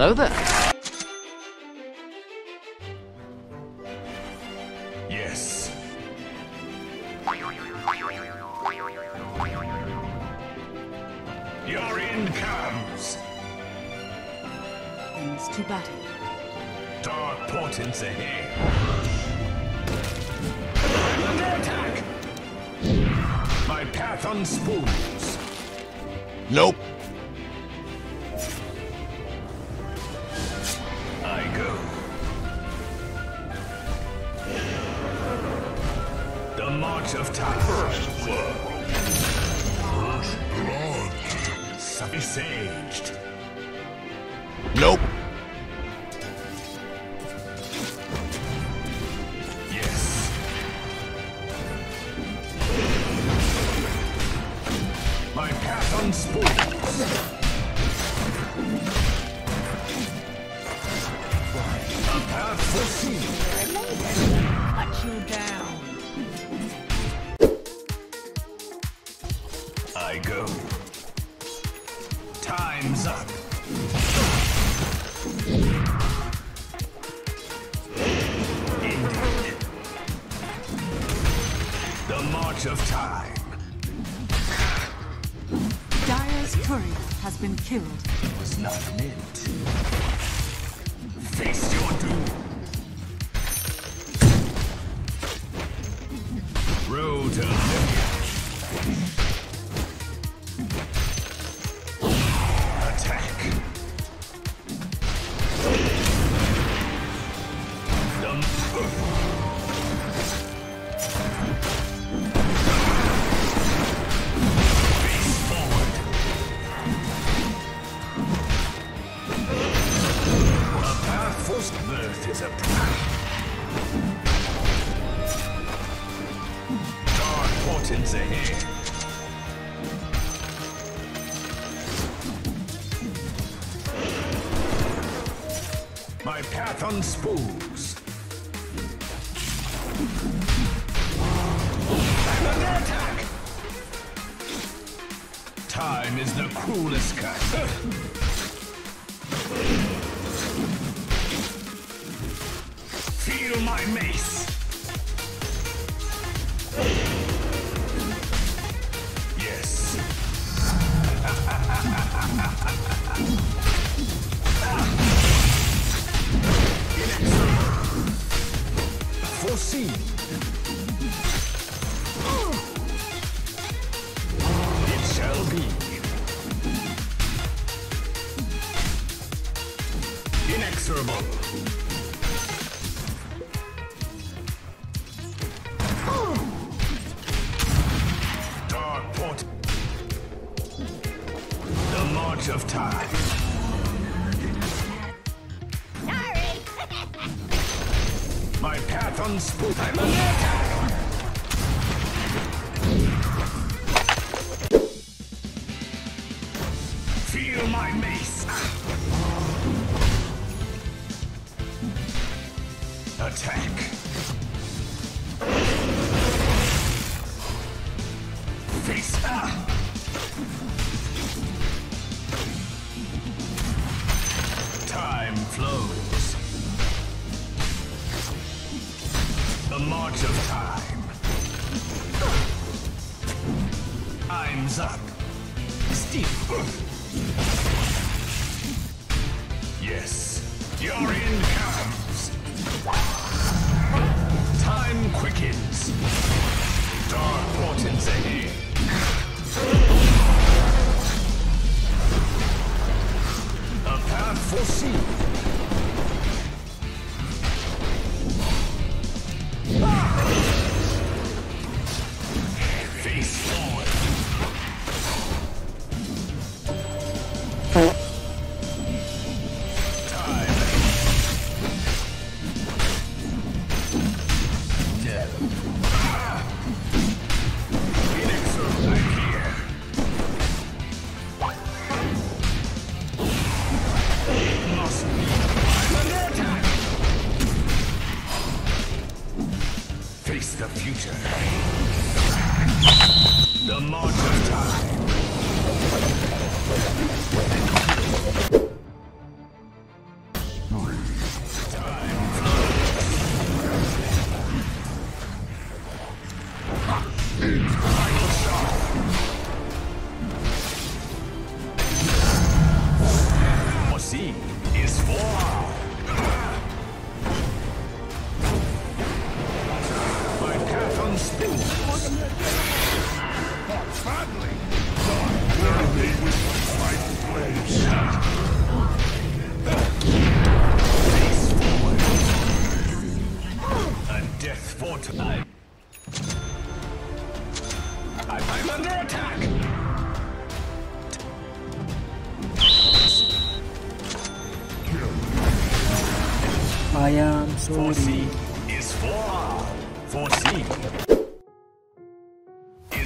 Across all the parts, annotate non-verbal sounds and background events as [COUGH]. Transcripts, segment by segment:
Hello there. Yes. Your end comes. Ends to battle. Dark portents ahead. Under attack! My path unspools. Nope. March of time. First blood. First blood. Presaged. Nope. Yes. My path unspools. A path foreseen. Cut you down. Meant. Face unspools. Attack. Time is the cruelest cut. Feel my mace. Yes. [LAUGHS] Foreseen. It shall be. Inexorable. Under. Feel my mace. Attack. Face ah. Time flows. March of time. Time's up. Steve. Yes, your end comes. Time quickens. Dark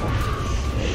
Yeah.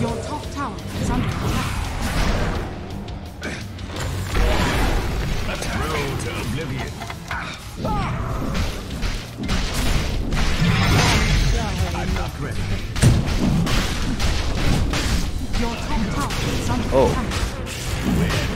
Your top tower is under attack. To oblivion. I'm not ready. Your top tower is under oh. attack. Oh.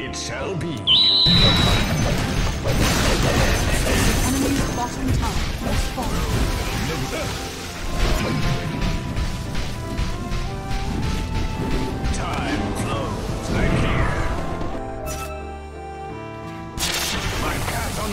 It shall be. Enemy's bottom tower has fallen. Time flows, I hear. My path on